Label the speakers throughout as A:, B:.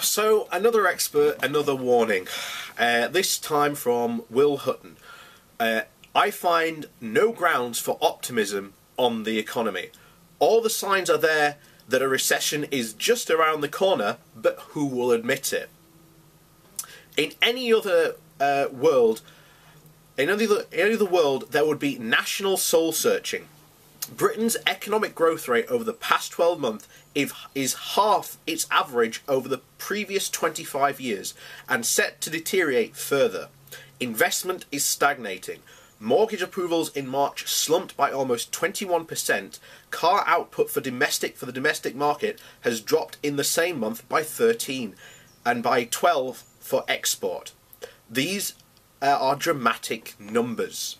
A: So, another expert, another warning. Uh, this time from Will Hutton. Uh, I find no grounds for optimism on the economy. All the signs are there that a recession is just around the corner, but who will admit it? In any other uh, world, in any other, any other world, there would be national soul searching. Britain's economic growth rate over the past 12 months is half its average over the previous 25 years and set to deteriorate further. Investment is stagnating. Mortgage approvals in March slumped by almost 21%. Car output for domestic for the domestic market has dropped in the same month by 13 and by 12 for export. These uh, are dramatic numbers.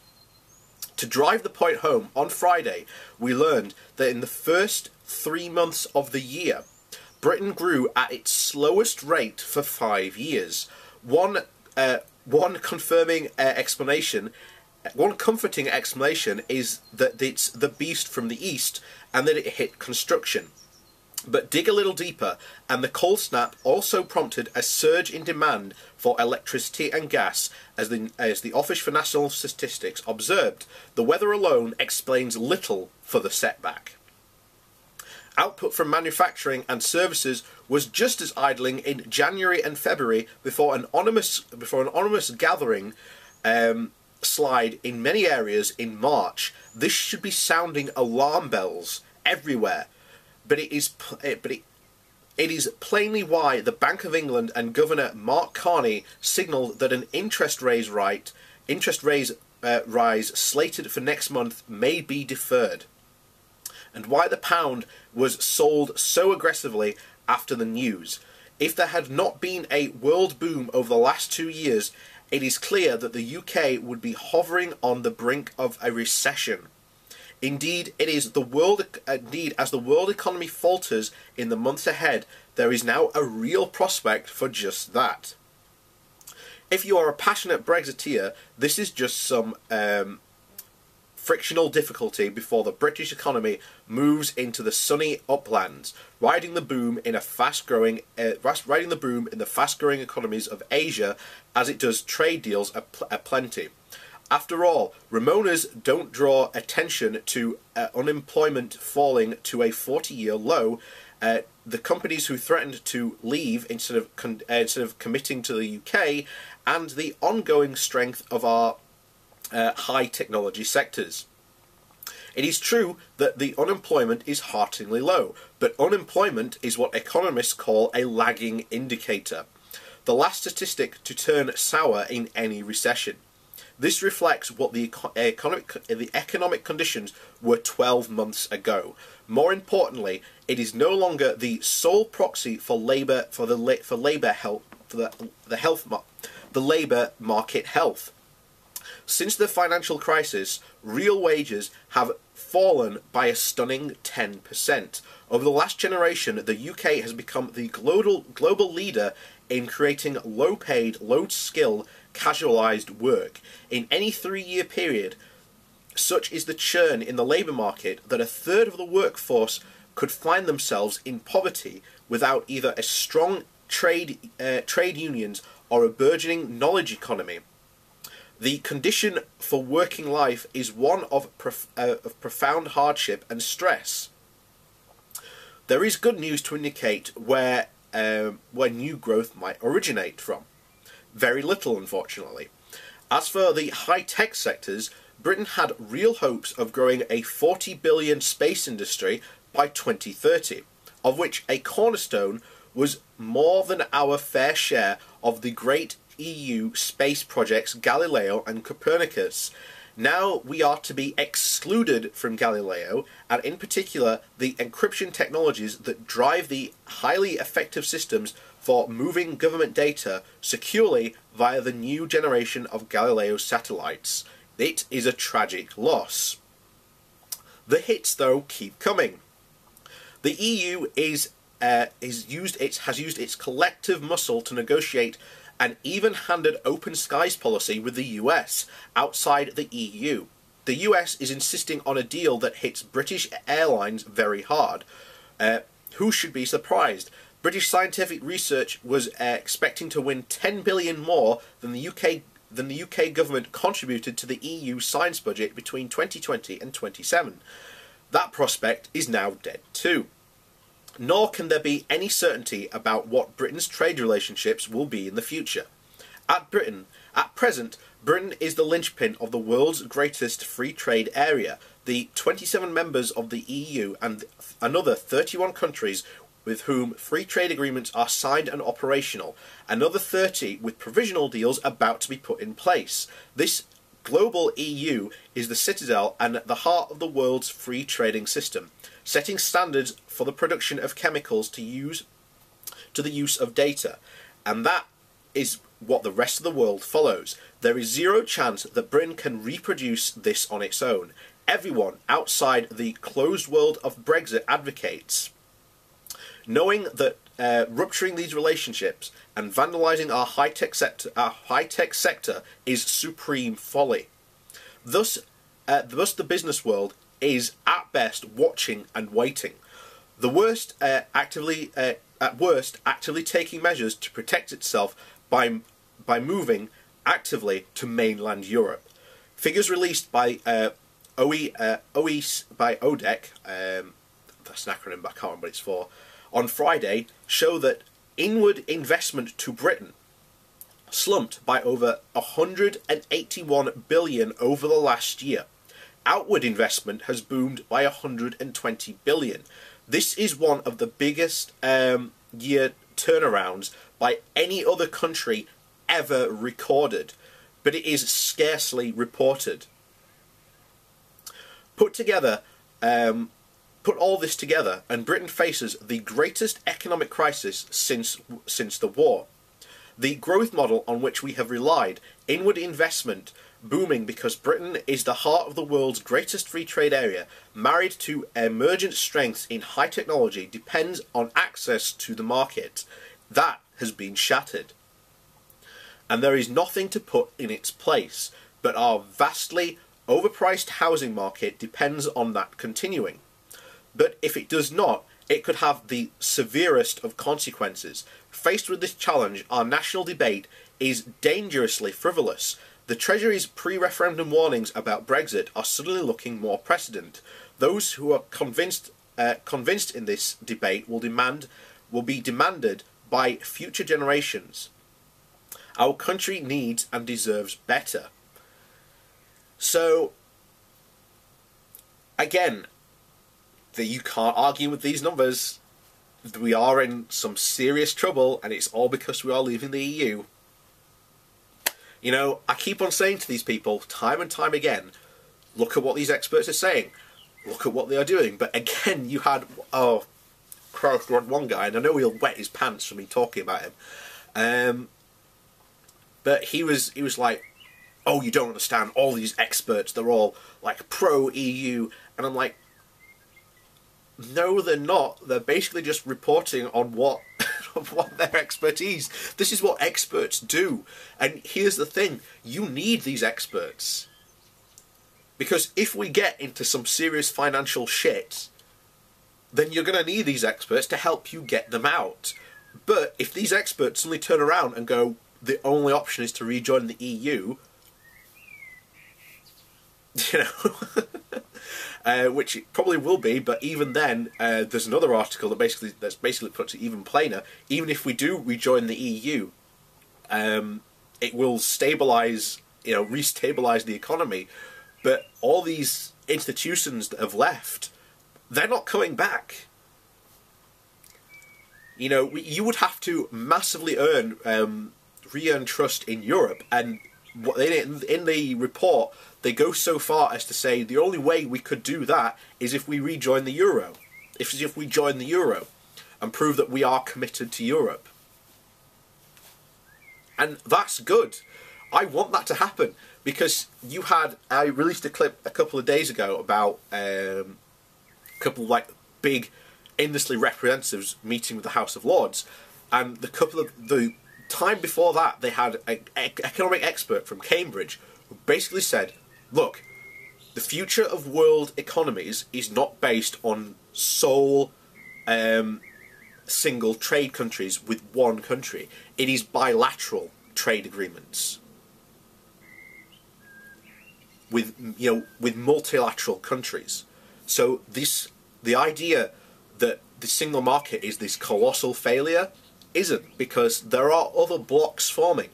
A: To drive the point home, on Friday we learned that in the first three months of the year, Britain grew at its slowest rate for five years. One, uh, one confirming uh, explanation, one comforting explanation is that it's the beast from the east and that it hit construction. But dig a little deeper, and the cold snap also prompted a surge in demand for electricity and gas, as the, as the Office for National Statistics observed. The weather alone explains little for the setback. Output from manufacturing and services was just as idling in January and February before an anonymous, before an anonymous gathering um, slide in many areas in March. This should be sounding alarm bells everywhere but it is eh, but it, it is plainly why the Bank of England and Governor Mark Carney signalled that an interest raise right interest raise uh, rise slated for next month may be deferred, and why the pound was sold so aggressively after the news. If there had not been a world boom over the last two years, it is clear that the UK would be hovering on the brink of a recession. Indeed, it is the world. Indeed, as the world economy falters in the months ahead, there is now a real prospect for just that. If you are a passionate Brexiteer, this is just some um, frictional difficulty before the British economy moves into the sunny uplands, riding the boom in a fast-growing, uh, riding the boom in the fast-growing economies of Asia, as it does trade deals aplenty. After all, Remoaners don't draw attention to uh, unemployment falling to a 40-year low. Uh, the companies who threatened to leave instead of uh, instead of committing to the UK, and the ongoing strength of our uh, high technology sectors. It is true that the unemployment is heartingly low, but unemployment is what economists call a lagging indicator, the last statistic to turn sour in any recession. This reflects what the economic, the economic conditions were 12 months ago. More importantly, it is no longer the sole proxy for labour for the for labour health for the the health the labour market health. Since the financial crisis, real wages have fallen by a stunning 10%. Over the last generation, the UK has become the global, global leader in creating low paid, low skill casualised work. In any three year period, such is the churn in the labour market that a third of the workforce could find themselves in poverty without either a strong trade, uh, trade unions or a burgeoning knowledge economy. The condition for working life is one of, prof uh, of profound hardship and stress. There is good news to indicate where, uh, where new growth might originate from. Very little, unfortunately. As for the high-tech sectors, Britain had real hopes of growing a 40 billion space industry by 2030, of which a cornerstone was more than our fair share of the great EU space projects Galileo and Copernicus. Now we are to be excluded from Galileo, and in particular the encryption technologies that drive the highly effective systems for moving government data securely via the new generation of Galileo satellites. It is a tragic loss. The hits, though, keep coming. The EU is uh, is used its has used its collective muscle to negotiate an even-handed open skies policy with the US outside the EU. The US is insisting on a deal that hits British airlines very hard. Uh, who should be surprised? British scientific research was uh, expecting to win 10 billion more than the UK than the UK government contributed to the EU science budget between 2020 and 27. That prospect is now dead too. Nor can there be any certainty about what Britain's trade relationships will be in the future. At Britain, at present, Britain is the linchpin of the world's greatest free trade area. The 27 members of the EU and another 31 countries with whom free trade agreements are signed and operational, another 30 with provisional deals about to be put in place. This global EU is the citadel and at the heart of the world's free trading system, setting standards for the production of chemicals to use to the use of data. And that is what the rest of the world follows. There is zero chance that Britain can reproduce this on its own. Everyone outside the closed world of Brexit advocates knowing that uh, rupturing these relationships and vandalizing our high-tech sector, high-tech sector is supreme folly. Thus, uh, thus the business world is at best watching and waiting. The worst, uh, actively, uh, at worst, actively taking measures to protect itself by by moving actively to mainland Europe. Figures released by uh, OE, uh, OE by ODEC, um, that's an acronym, I can't remember what it's for on Friday show that inward investment to Britain slumped by over 181 billion over the last year. Outward investment has boomed by 120 billion. This is one of the biggest um, year turnarounds by any other country ever recorded, but it is scarcely reported. Put together, um, Put all this together, and Britain faces the greatest economic crisis since, since the war. The growth model on which we have relied, inward investment, booming because Britain is the heart of the world's greatest free trade area, married to emergent strengths in high technology, depends on access to the market. That has been shattered. And there is nothing to put in its place, but our vastly overpriced housing market depends on that continuing. But if it does not, it could have the severest of consequences. Faced with this challenge, our national debate is dangerously frivolous. The Treasury's pre referendum warnings about Brexit are suddenly looking more precedent. Those who are convinced, uh, convinced in this debate will, demand, will be demanded by future generations. Our country needs and deserves better. So, again, that you can't argue with these numbers. We are in some serious trouble, and it's all because we are leaving the EU. You know, I keep on saying to these people time and time again, look at what these experts are saying, look at what they are doing. But again, you had, oh, one guy, and I know he'll wet his pants from me talking about him. Um, but he was, he was like, oh, you don't understand, all these experts, they're all like pro EU. And I'm like, no, they're not. They're basically just reporting on what what their expertise. This is what experts do. And here's the thing: you need these experts because if we get into some serious financial shit, then you're going to need these experts to help you get them out. But if these experts suddenly turn around and go, the only option is to rejoin the EU, you know. uh, which it probably will be. But even then, uh, there's another article that basically that's basically puts it even plainer. Even if we do rejoin the EU, um, it will stabilize, you know, restabilize the economy. But all these institutions that have left, they're not coming back. You know, you would have to massively earn, um, re-earn trust in Europe, and in, in the report they go so far as to say the only way we could do that is if we rejoin the euro, if if we join the euro, and prove that we are committed to Europe. And that's good. I want that to happen because you had I released a clip a couple of days ago about um, a couple of like big industry representatives meeting with the House of Lords, and the couple of the time before that, they had an economic expert from Cambridge who basically said, look, the future of world economies is not based on sole um, single trade countries with one country. It is bilateral trade agreements with you know with multilateral countries. So this the idea that the single market is this colossal failure isn't because there are other blocks forming.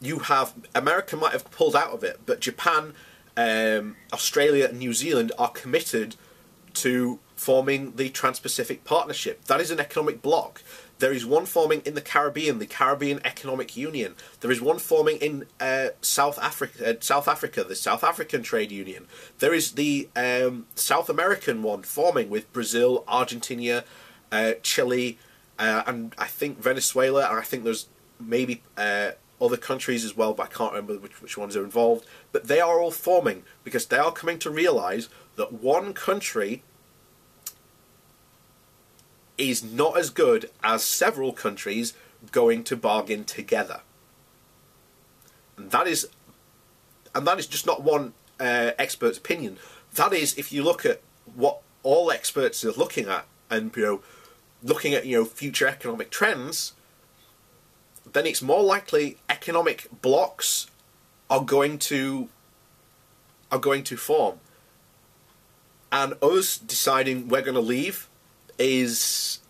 A: You have America might have pulled out of it, but Japan, um, Australia, and New Zealand are committed to forming the Trans-Pacific Partnership. That is an economic bloc. There is one forming in the Caribbean, the Caribbean Economic Union. There is one forming in uh, South Africa, uh, South Africa, the South African Trade Union. There is the um, South American one forming with Brazil, Argentina, uh, Chile, uh, and I think Venezuela, and I think there's maybe uh, other countries as well, but I can't remember which, which ones are involved. But they are all forming because they are coming to realise that one country is not as good as several countries going to bargain together. And that is, and that is just not one uh, expert's opinion. That is, if you look at what all experts are looking at, and you know, looking at you know future economic trends, then it's more likely economic blocks are going to are going to form. And us deciding we're going to leave is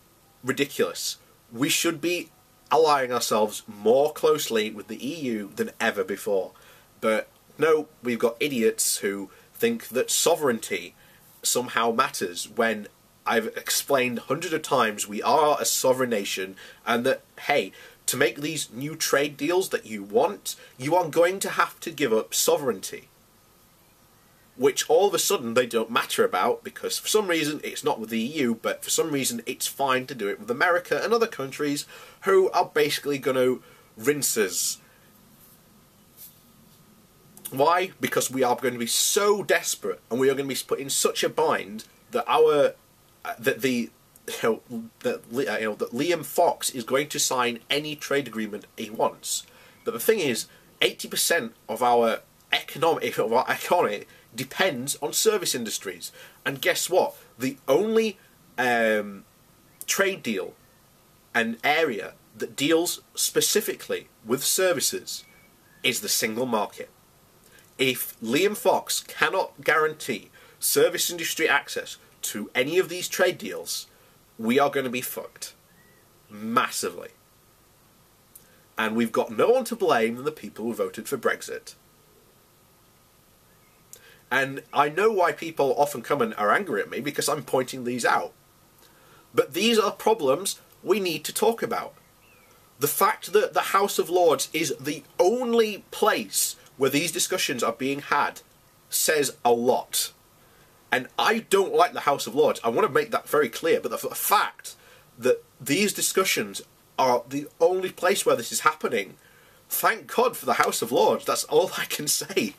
A: ridiculous. We should be allying ourselves more closely with the EU than ever before. But no, we've got idiots who think that sovereignty somehow matters when I've explained hundreds of times we are a sovereign nation and that, hey, to make these new trade deals that you want, you are going to have to give up sovereignty which all of a sudden they don't matter about because for some reason it's not with the EU, but for some reason it's fine to do it with America and other countries who are basically going to rinse us. Why? Because we are going to be so desperate and we are going to be put in such a bind that our uh, that the you know, that, you know, that Liam Fox is going to sign any trade agreement he wants. But the thing is, 80% of our economic of our economy depends on service industries. And guess what? The only um, trade deal and area that deals specifically with services is the single market. If Liam Fox cannot guarantee service industry access to any of these trade deals, we are going to be fucked. Massively. And we've got no one to blame than the people who voted for Brexit. And I know why people often come and are angry at me because I'm pointing these out. But these are problems we need to talk about. The fact that the House of Lords is the only place where these discussions are being had says a lot. And I don't like the House of Lords. I want to make that very clear. But the fact that these discussions are the only place where this is happening, thank God for the House of Lords. That's all I can say.